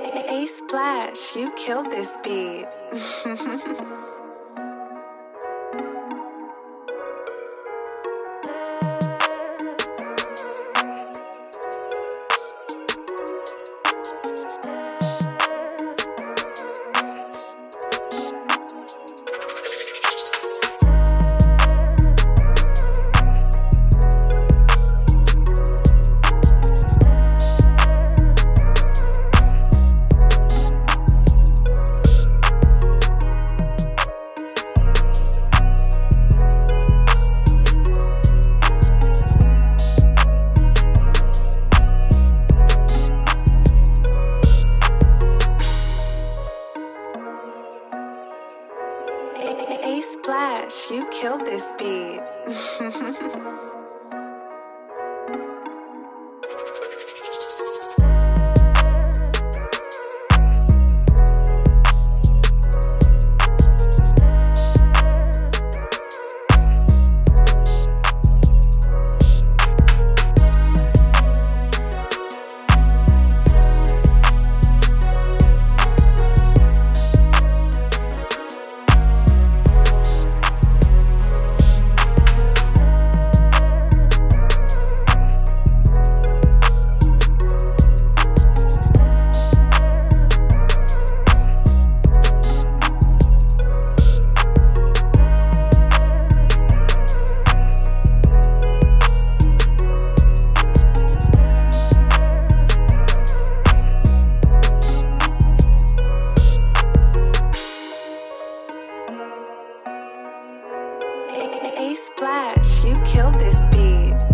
A Splash, you killed this beat. Ace Splash, you killed this beat. a splash. You killed this beat.